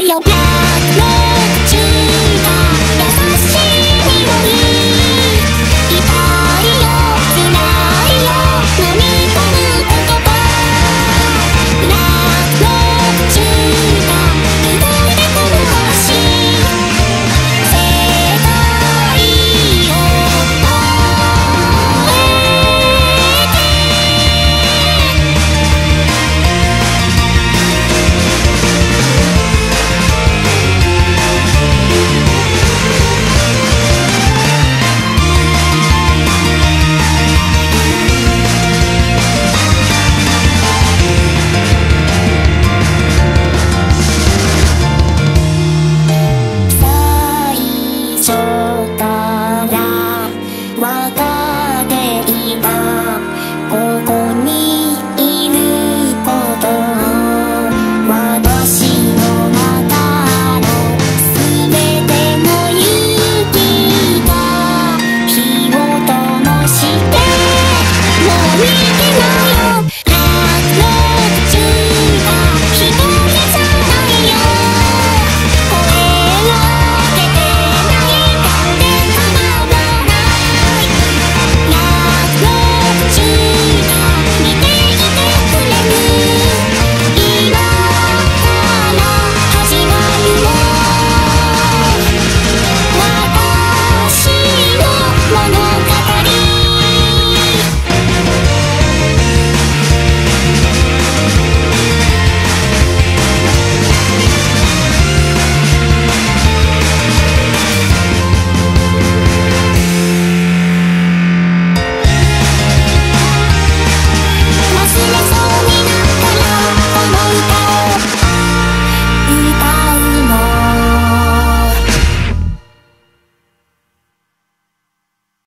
Yo,